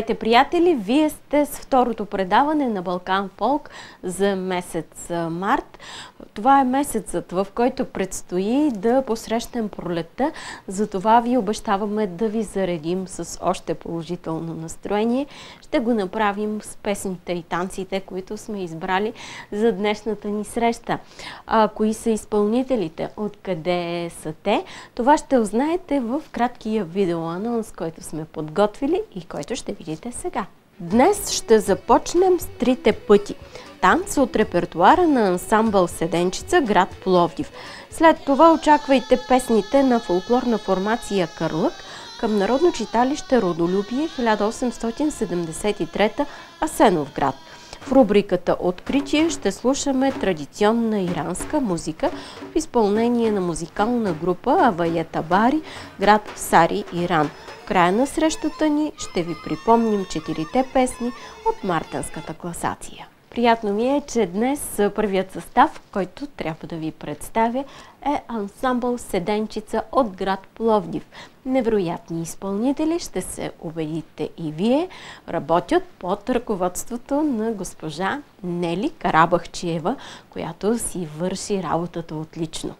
Здравейте, приятели! Вие сте с второто предаване на Балкан Полк за месец март. Това е месецът, в който предстои да посрещнем пролетта. Затова ви обещаваме да ви заредим с още положително настроение. Ще го направим с песните и танците, които сме избрали за днешната ни среща. А кои са изпълнителите? Откъде са те? Това ще узнаете в краткия видеоанонс, който сме подготвили и който ще видите сега. Днес ще започнем с трите пъти. Танц от репертуара на ансамбъл Седенчица, град Пловдив. След това очаквайте песните на фолклорна формация Кърлък към Народно читалище Родолюбие 1873 Асенов град. В рубриката Откритие ще слушаме традиционна иранска музика в изпълнение на музикална група Аваета Бари, град Сари, Иран. Края на срещата ни ще ви припомним четирите песни от мартенската класация. Приятно ми е, че днес първият състав, който трябва да ви представя, е ансамбъл Седенчица от град Пловдив. Невероятни изпълнители, ще се убедите и вие, работят под ръководството на госпожа Нели Карабахчиева, която си върши работата отлично.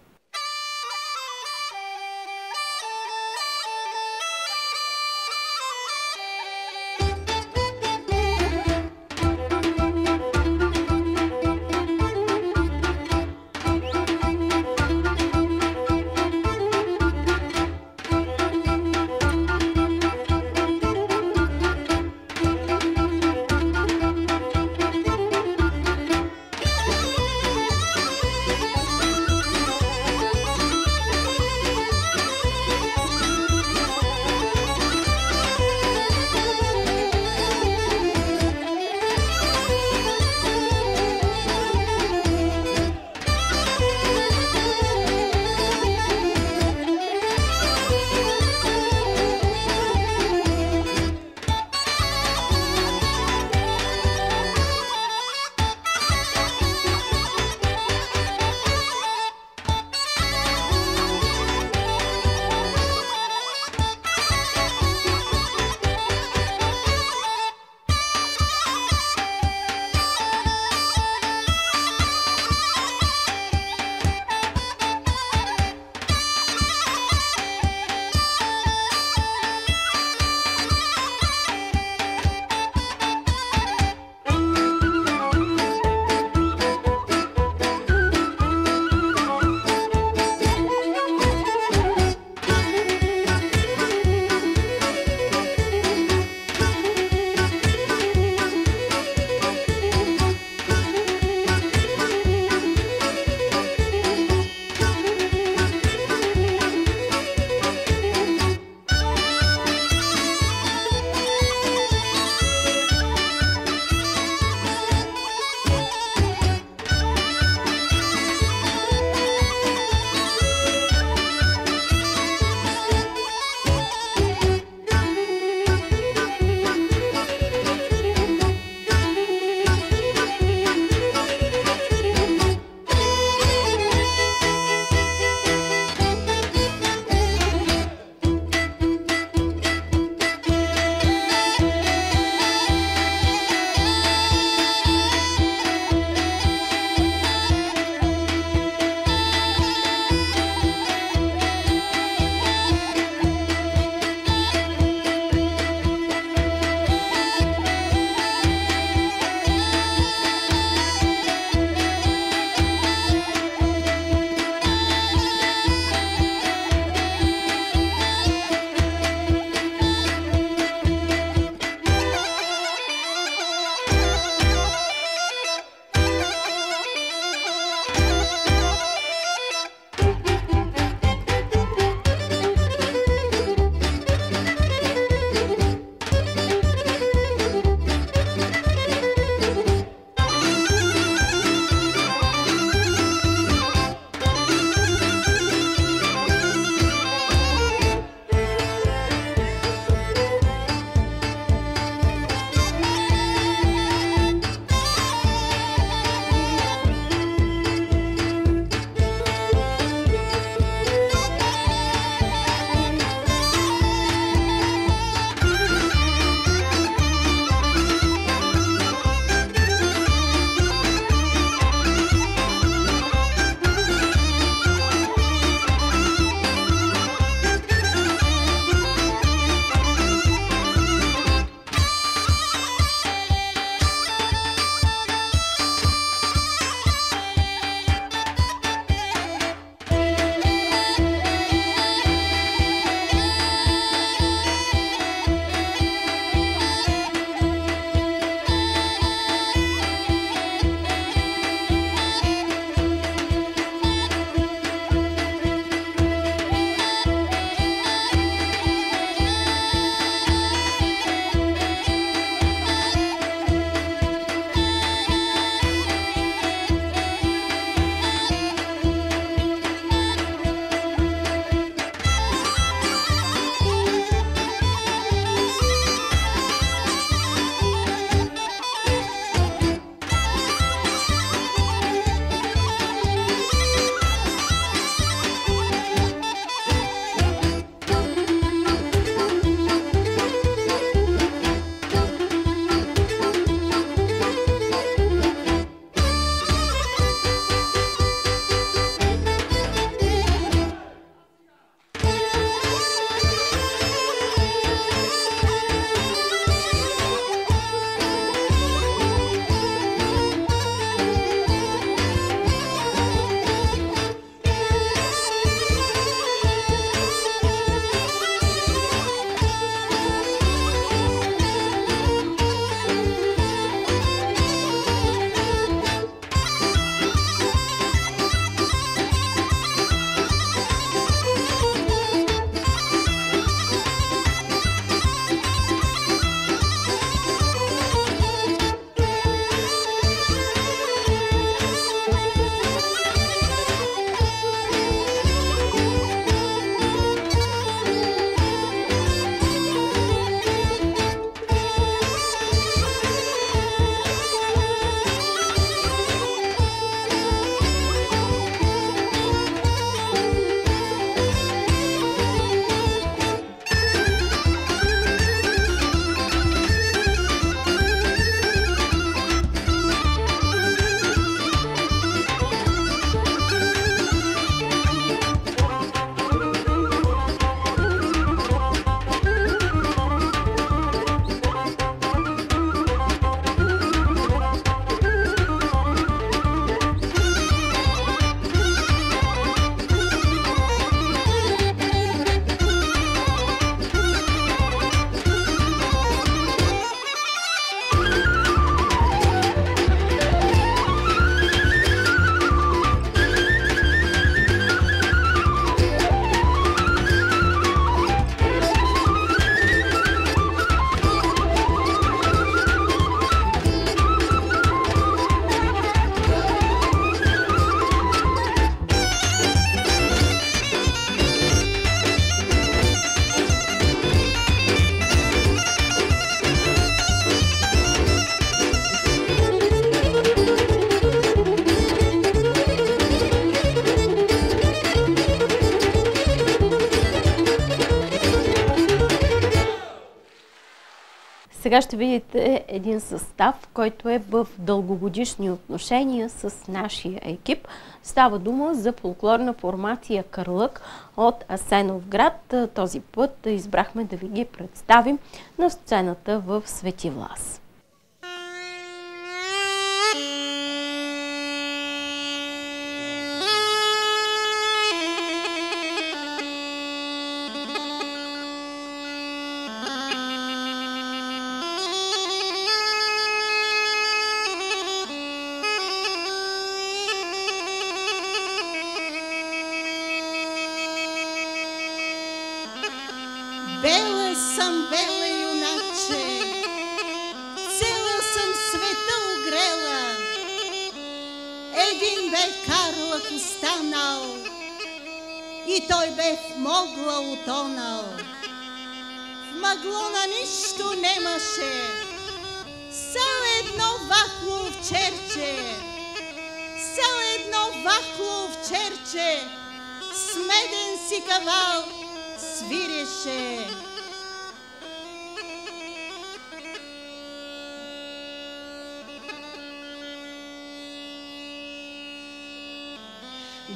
Сега ще видите един състав, който е в дългогодишни отношения с нашия екип. Става дума за фолклорна формация Кърлък от Асенов град. Този път избрахме да ви ги представим на сцената в Свети Влас.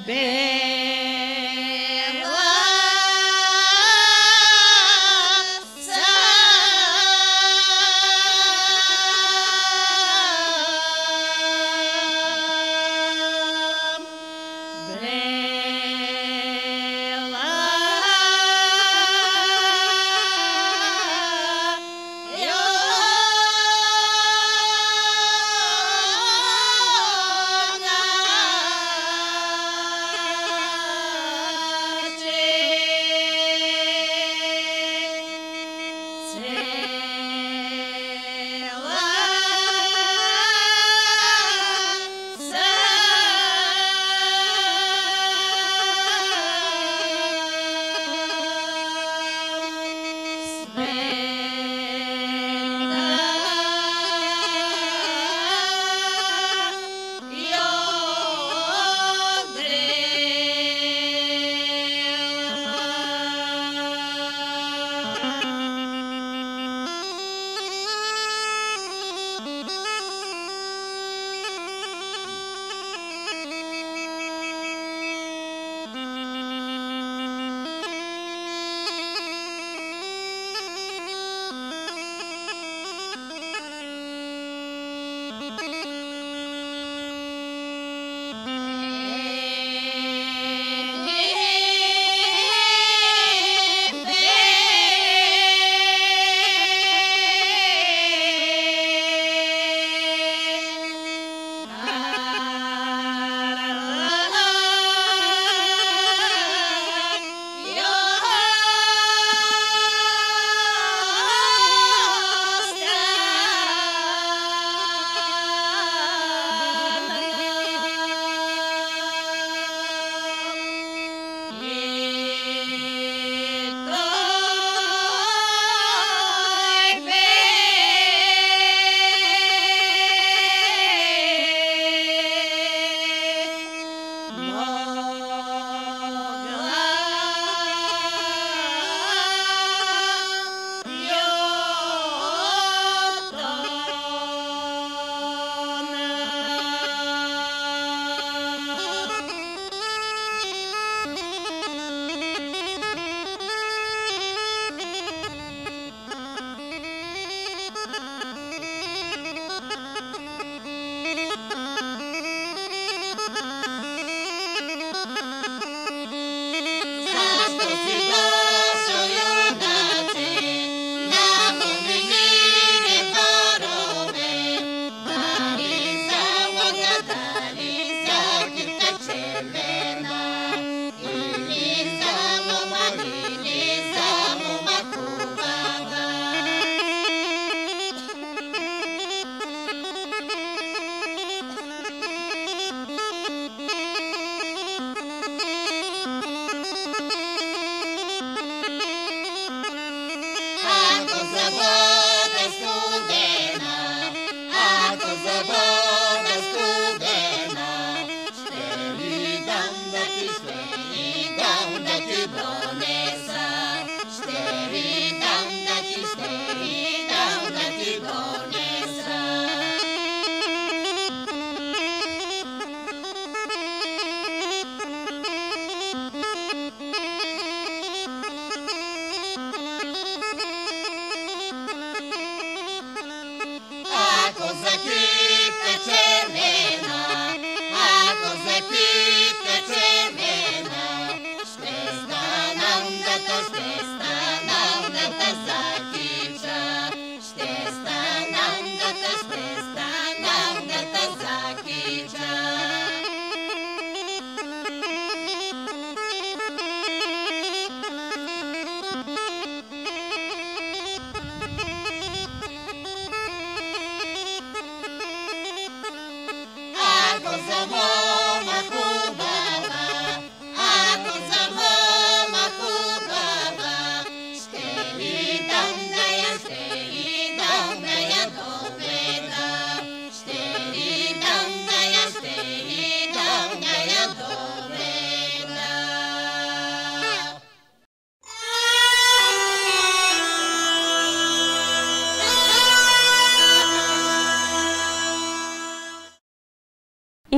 Bye.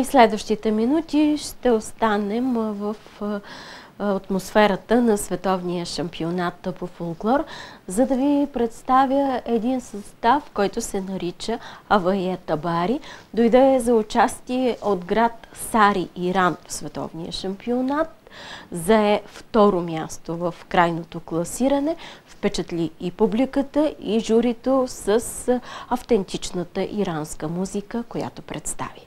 Следващите минути ще останем в атмосферата на световния шампионат по фолклор, за да ви представя един състав, който се нарича Авая Табари. Дойде за участие от град Сари, Иран в световния шампионат. Зае второ място в крайното класиране, впечатли и публиката, и журито с автентичната иранска музика, която представи.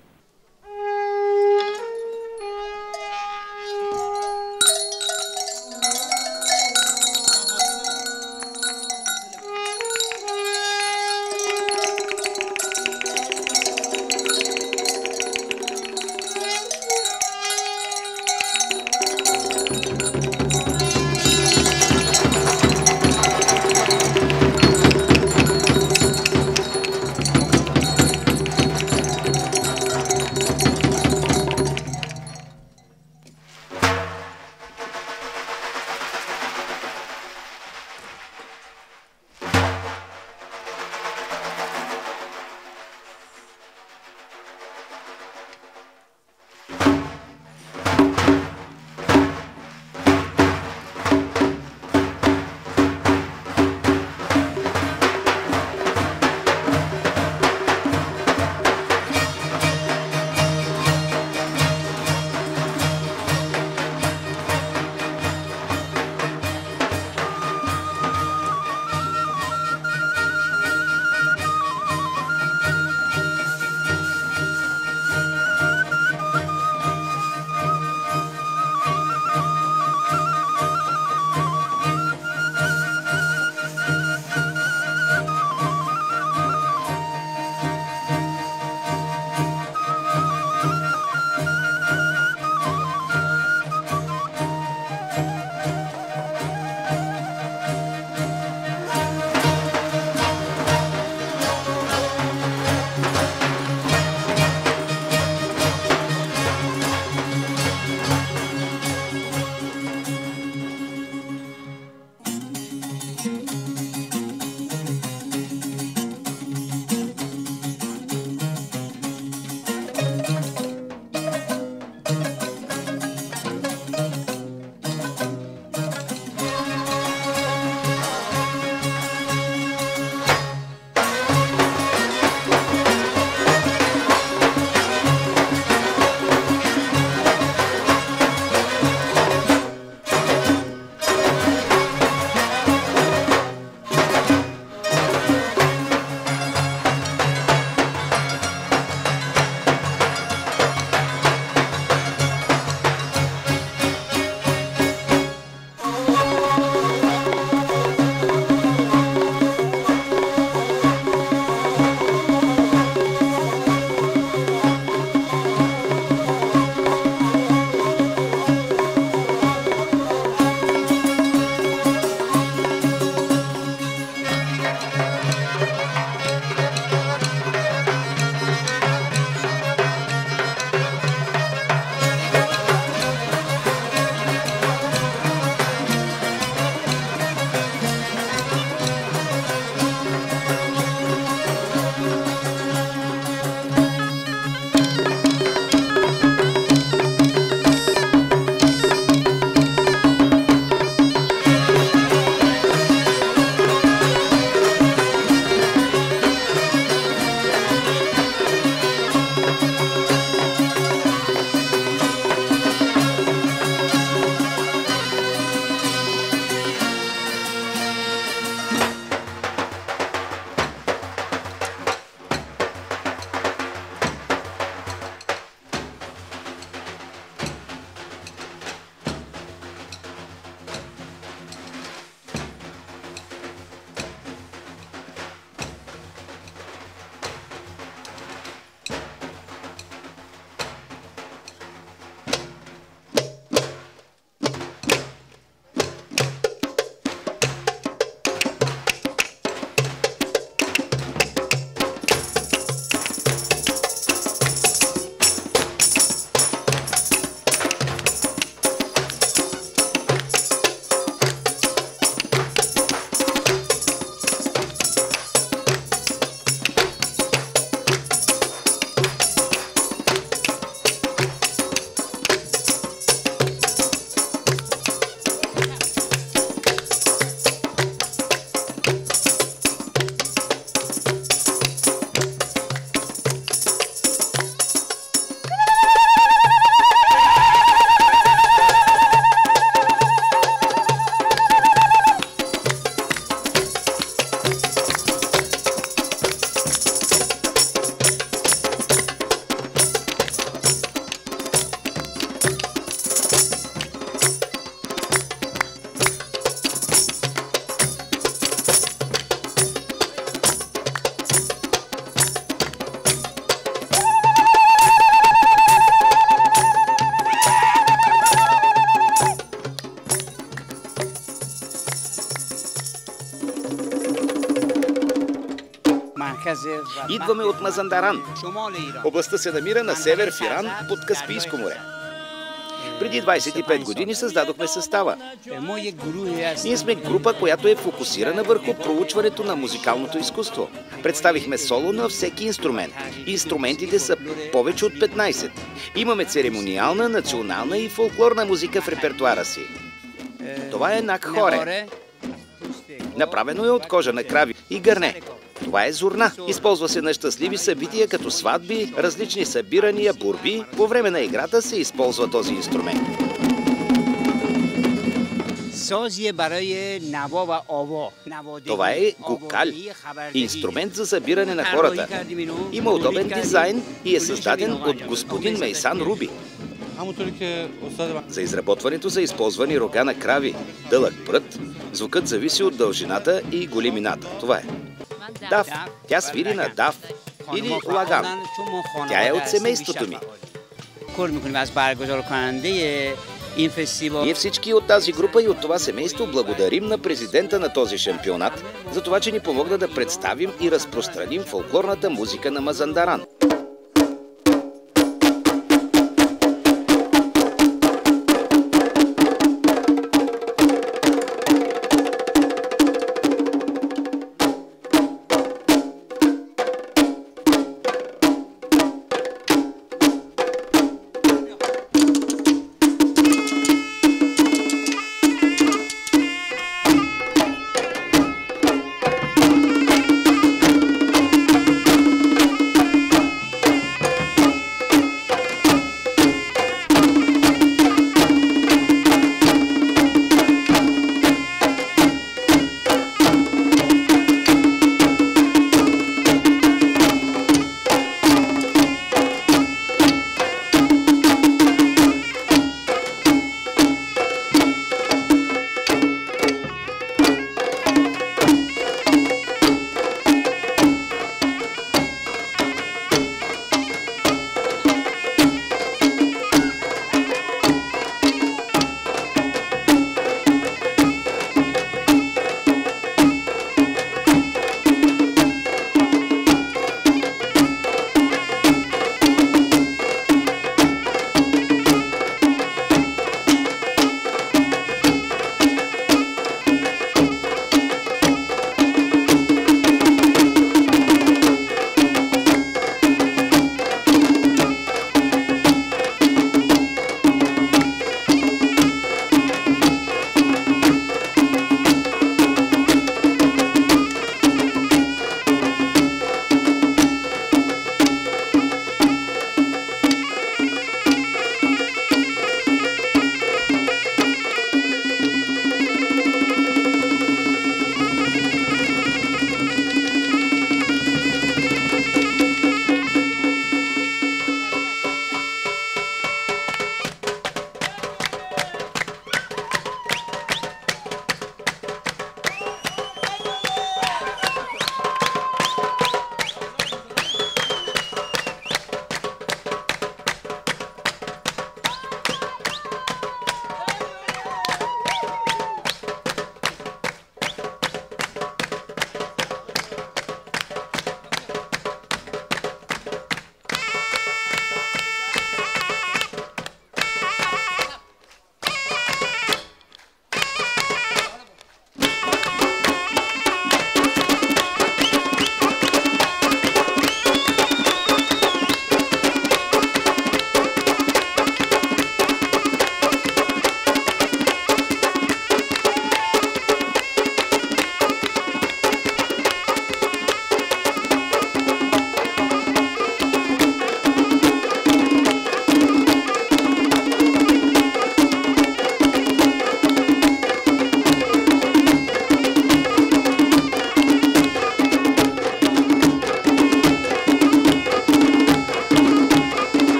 Идваме от Мазандаран. Областта се намира на север в Иран под Каспийско море. Преди 25 години създадохме състава. Ние сме група, която е фокусирана върху проучването на музикалното изкуство. Представихме соло на всеки инструмент. Инструментите са повече от 15. Имаме церемониална, национална и фолклорна музика в репертуара си. Това е накхоре. Направено е от кожа на крави и гърне. Това е зурна. Използва се на щастливи събития, като сватби, различни събирания, борби. По време на играта се използва този инструмент. Това е гукал, инструмент за събиране на хората. Има удобен дизайн и е създаден от господин Мейсан Руби. За изработването са използвани рога на крави, дълъг прът. Звукът зависи от дължината и големината. Това е. Дав. Тя свири на дав или лаган. Тя е от семейството ми. Ние всички от тази група и от това семейство благодарим на президента на този шампионат за това, че ни помогна да представим и разпространим фолклорната музика на Мазандаран.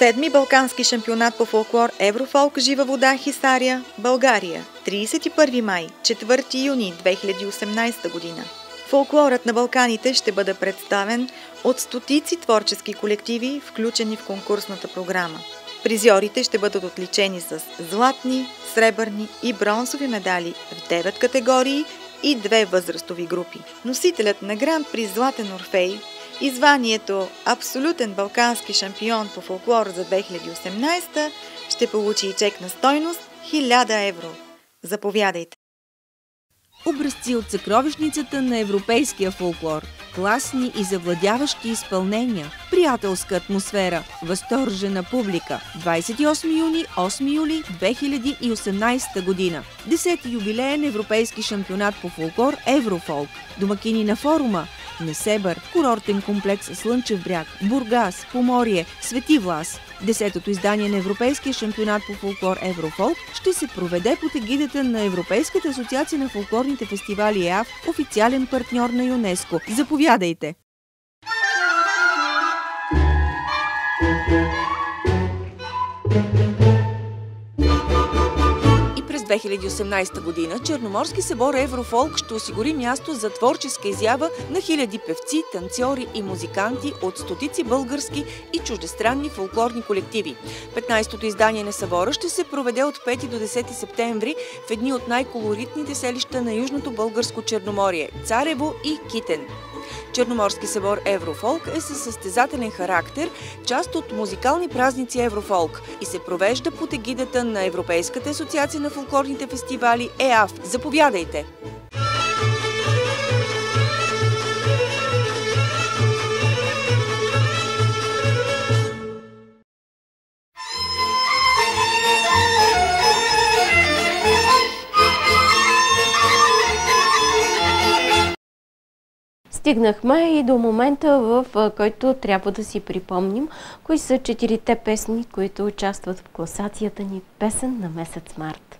Седми Балкански шампионат по фолклор Еврофолк Жива вода Хисария, България. 31 май, 4 юни 2018 година. Фолклорът на Балканите ще бъде представен от стотици творчески колективи, включени в конкурсната програма. Призьорите ще бъдат отличени с златни, сребърни и бронзови медали в 9 категории и две възрастови групи. Носителят на Гранд при Златен Орфей и званието Абсолютен балкански шампион по фолклор за 2018 ще получи и чек на стойност 1000 евро. Заповядайте! Образци от съкровищницата на европейския фолклор. Класни и завладяващи изпълнения. Приятелска атмосфера. Възторжена публика. 28 юни, 8 юли 2018 година. 10 юбилеен европейски шампионат по фолклор Еврофолк. Домакини на форума Несебър, курортен комплекс Слънчев бряг, Бургас, Поморие, Свети Влас. Десетото издание на Европейския шампионат по фолклор Еврофолк ще се проведе под егидата на Европейската асоциация на фолклорните фестивали ЕАФ, официален партньор на ЮНЕСКО. Заповядайте! 2018 година Черноморски събор Еврофолк ще осигури място за творческа изява на хиляди певци, танцори и музиканти от стотици български и чуждестранни фолклорни колективи. 15-то издание на събора ще се проведе от 5 до 10 септември в едни от най-колоритните селища на Южното българско Черноморие – Царево и Китен. Черноморски събор Еврофолк е със състезателен характер, част от музикални празници Еврофолк и се провежда под егидата на Европейската асоциация на фолклорните фестивали ЕАФ. Заповядайте! Стигнахме и до момента, в който трябва да си припомним кои са четирите песни, които участват в класацията ни песен на месец март.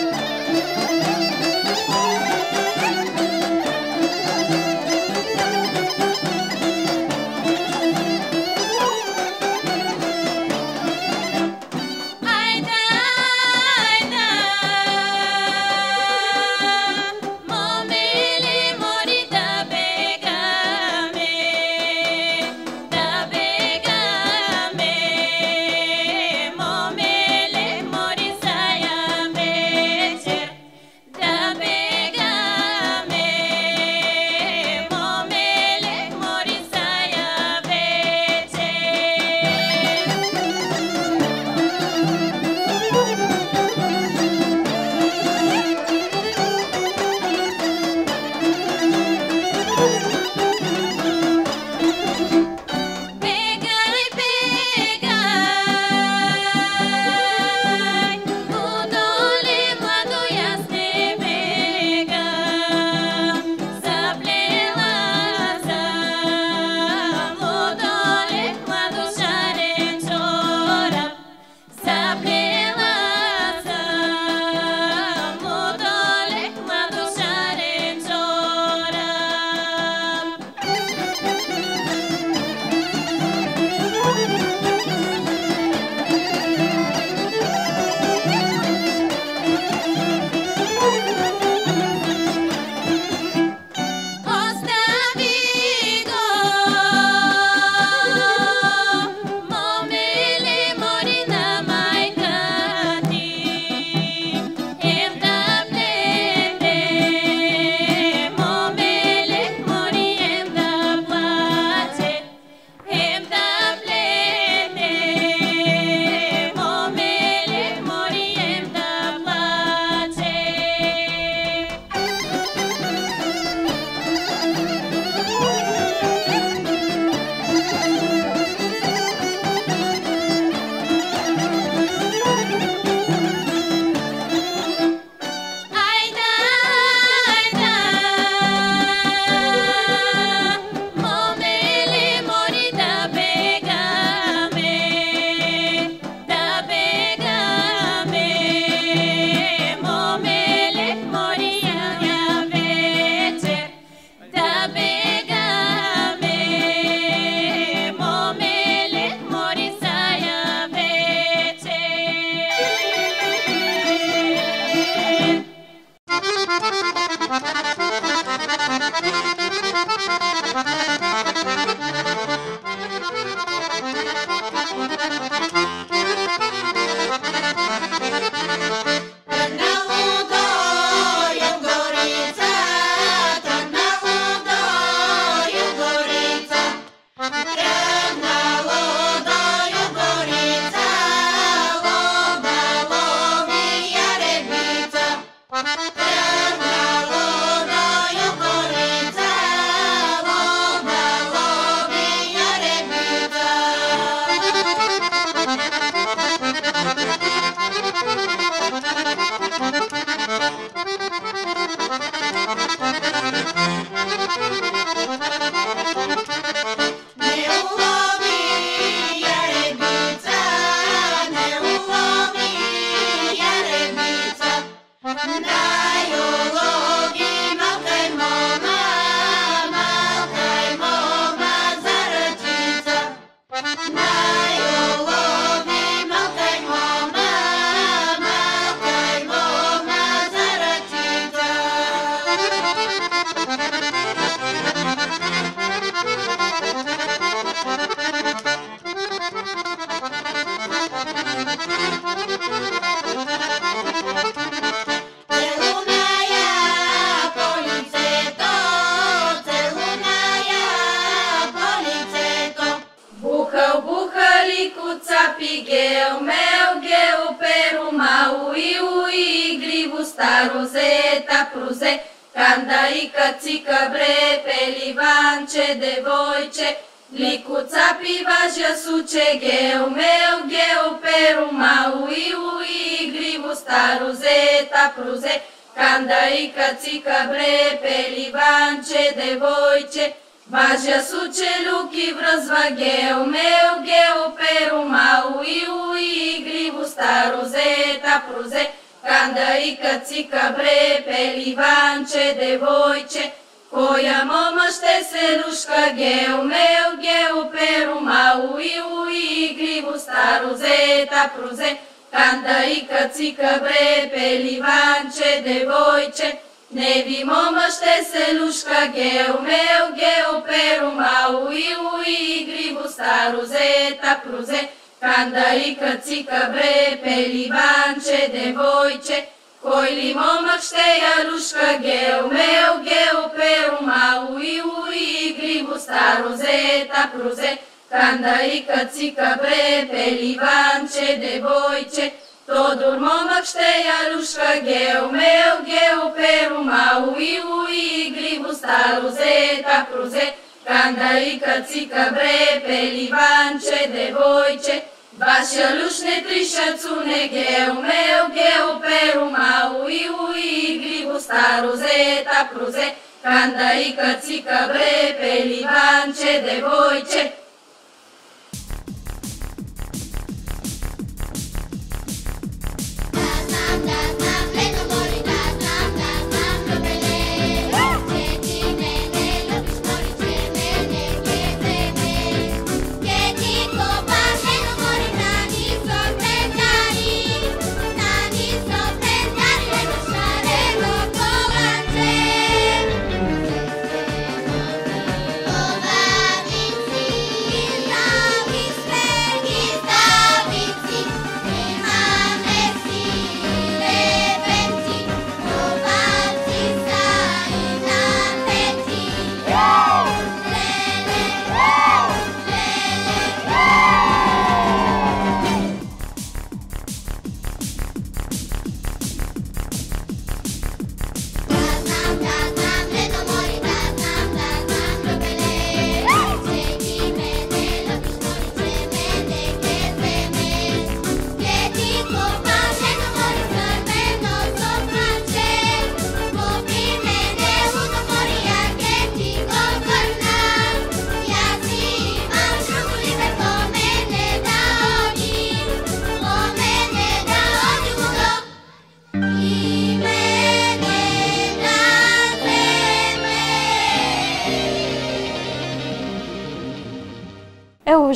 Кандали, кацика, бре, пеливанче, девойче, кой ли момък ще ялушка, гео, мео, гео, пео, мау, и уи, гриво, старо, зета, прозе, кандали, кацика, бре, пеливанче, девойче, Тодор момък ще ялушка, гео, мео, гео, перо, мау, и уи, гриво, старо, зета, прозе, Кандали, кацика, бре, пеливанче, девойче, Vașeluș netrișățune gheu meu, gheu peru mau, ui, gribu staru zeta pruze, candăi cățică bre, pe livan, ce de voi, ce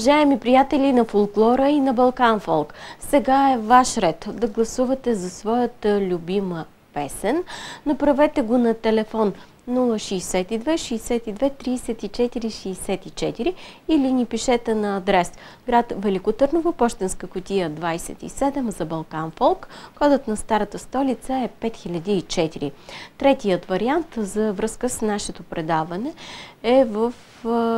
уважаеми приятели на фолклора и на Балкан Фолк. Сега е ваш ред да гласувате за своята любима песен. Направете го на телефон 062 62 34 64 или ни пишете на адрес град Великотърново, почтенска котия 27 за Балкан Фолк. Кодът на старата столица е 5004. Третият вариант за връзка с нашето предаване е в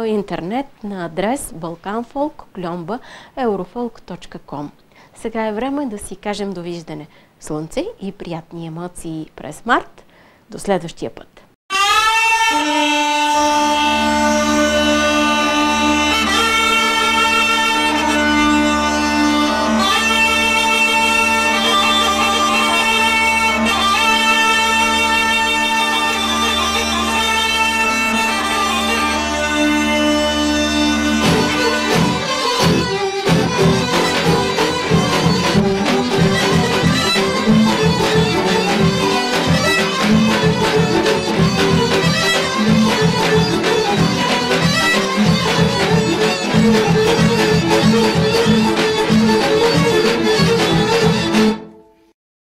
интернет на адрес балканфолк, кломба, eurofolk.com. Сега е време да си кажем довиждане. Слънце и приятни емоции през март. До следващия път! Música